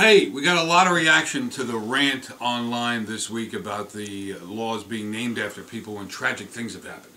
Hey, we got a lot of reaction to the rant online this week about the laws being named after people when tragic things have happened.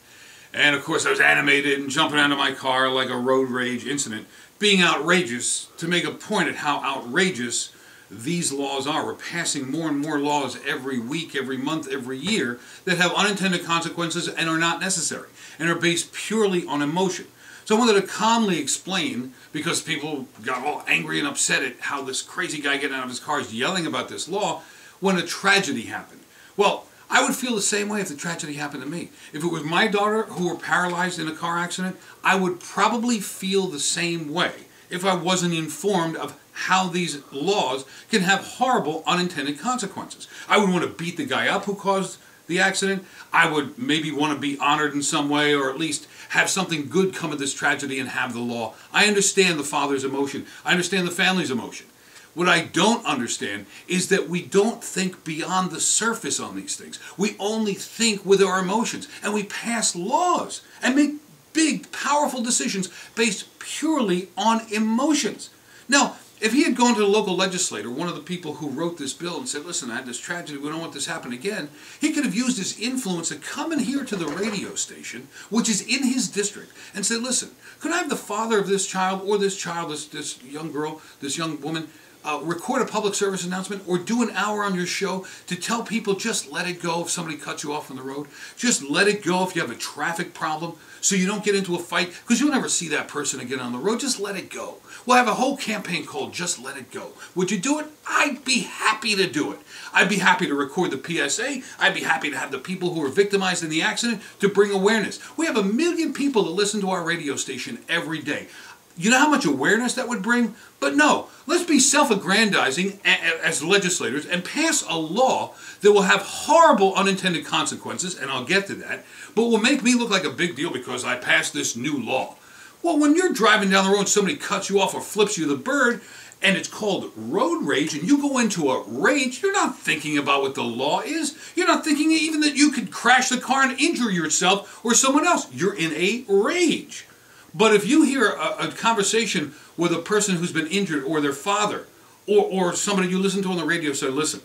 And of course, I was animated and jumping out of my car like a road rage incident, being outrageous to make a point at how outrageous these laws are. We're passing more and more laws every week, every month, every year that have unintended consequences and are not necessary and are based purely on emotion. So I wanted to calmly explain, because people got all angry and upset at how this crazy guy getting out of his car is yelling about this law, when a tragedy happened. Well, I would feel the same way if the tragedy happened to me. If it was my daughter who were paralyzed in a car accident, I would probably feel the same way if I wasn't informed of how these laws can have horrible unintended consequences. I would want to beat the guy up who caused the accident. I would maybe want to be honored in some way or at least have something good come of this tragedy and have the law. I understand the father's emotion. I understand the family's emotion. What I don't understand is that we don't think beyond the surface on these things. We only think with our emotions and we pass laws and make big, powerful decisions based purely on emotions. Now, if he had gone to the local legislator, one of the people who wrote this bill, and said, listen, I had this tragedy, we don't want this to happen again, he could have used his influence to come in here to the radio station, which is in his district, and said, listen, could I have the father of this child, or this child, this, this young girl, this young woman, uh, record a public service announcement or do an hour on your show to tell people just let it go if somebody cuts you off on the road. Just let it go if you have a traffic problem so you don't get into a fight because you'll never see that person again on the road. Just let it go. We'll have a whole campaign called Just Let It Go. Would you do it? I'd be happy to do it. I'd be happy to record the PSA. I'd be happy to have the people who were victimized in the accident to bring awareness. We have a million people that listen to our radio station every day. You know how much awareness that would bring? But no, let's be self aggrandizing as legislators and pass a law that will have horrible unintended consequences, and I'll get to that, but will make me look like a big deal because I passed this new law. Well, when you're driving down the road and somebody cuts you off or flips you the bird, and it's called road rage, and you go into a rage, you're not thinking about what the law is. You're not thinking even that you could crash the car and injure yourself or someone else. You're in a rage. But if you hear a, a, conversation with a person who's been injured or their father or, or somebody you listen to on the radio say, listen,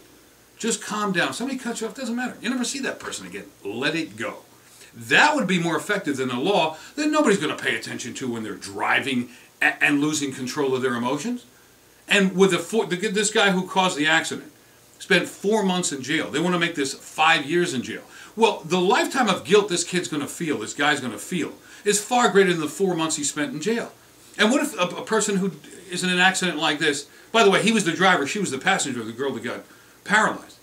just calm down. Somebody cuts you off, doesn't matter. You never see that person again. Let it go. That would be more effective than a law that nobody's going to pay attention to when they're driving and, and losing control of their emotions. And with the, the, this guy who caused the accident spent four months in jail. They want to make this five years in jail. Well, the lifetime of guilt this kid's going to feel, this guy's going to feel, is far greater than the four months he spent in jail. And what if a, a, person who is in an accident like this, by the way, he was the driver, she was the passenger, the girl that got paralyzed.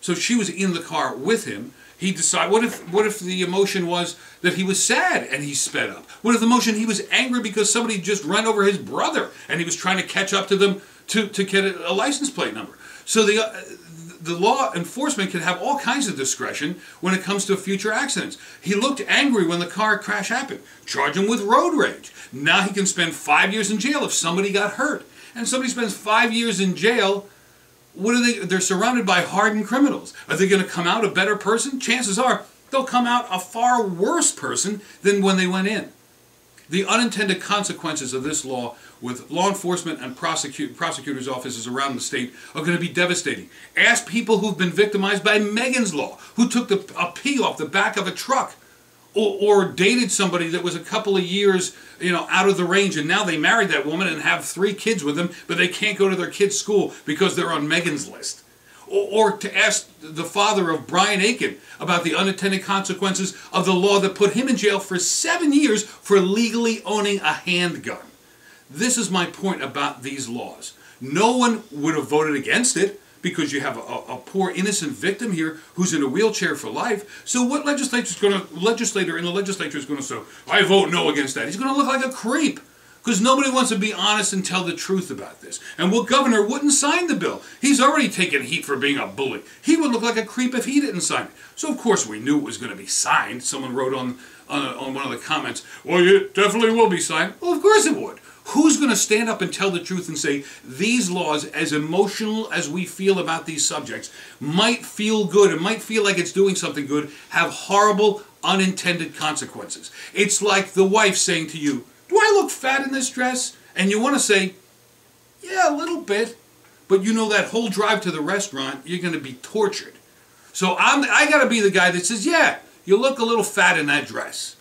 So she was in the car with him. He decided, what if, what if the emotion was that he was sad and he sped up? What if the emotion he was angry because somebody just ran over his brother and he was trying to catch up to them to, to get a, a license plate number? So the, uh, the law enforcement can have all kinds of discretion when it comes to future accidents. He looked angry when the car crash happened. Charge him with road rage. Now he can spend five years in jail if somebody got hurt. And somebody spends five years in jail, what are they? They're surrounded by hardened criminals. Are they going to come out a better person? Chances are they'll come out a far worse person than when they went in. The unintended consequences of this law with law enforcement and prosecute, prosecutors' offices around the state are going to be devastating. Ask people who've been victimized by Megan's Law, who took the, a pee off the back of a truck or, or, dated somebody that was a couple of years you know, out of the range, and now they married that woman and have three kids with them, but they can't go to their kids' school because they're on Megan's list or, to ask the father of Brian Aitken about the unintended consequences of the law that put him in jail for seven years for legally owning a handgun. This is my point about these laws. No one would have voted against it because you have a, a, poor innocent victim here who's in a wheelchair for life. So what legislator's going to legislator in the legislature is going to say, "I vote no against that." He's going to look like a creep because nobody wants to be honest and tell the truth about this. And what governor wouldn't sign the bill? He's already taken heat for being a bully. He would look like a creep if he didn't sign it. So of course we knew it was going to be signed. Someone wrote on on, on one of the comments, "Well, it definitely will be signed." Well, of course it would. Who's going to stand up and tell the truth and say these laws, as emotional as we feel about these subjects, might feel good and might feel like it's doing something good, have horrible unintended consequences? It's like the wife saying to you, do I look fat in this dress? And you want to say, yeah, a little bit. but you know that whole drive to the restaurant, you're going to be tortured. So I'm, I got to be the guy that says, yeah, you look a little fat in that dress.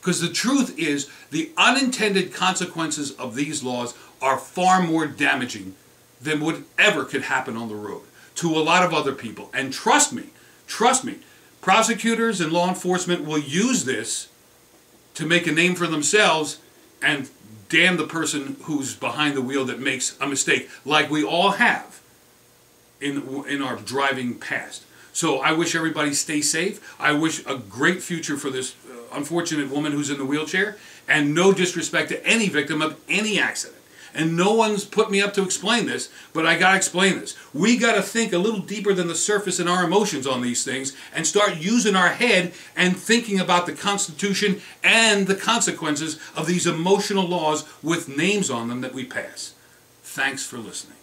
Because the truth is, the unintended consequences of these laws are far more damaging than whatever could happen on the road to a lot of other people. And trust me, trust me, prosecutors and law enforcement will use this to make a name for themselves and damn the person who's behind the wheel that makes a mistake, like we all have in, in our driving past. So I wish everybody stay safe. I wish a great future for this uh, unfortunate woman who's in the wheelchair, and no disrespect to any victim of any accident. And no one's put me up to explain this, but I gotta explain this. We gotta think a little deeper than the surface in our emotions on these things and start using our head and thinking about the Constitution and the consequences of these emotional laws with names on them that we pass. Thanks for listening.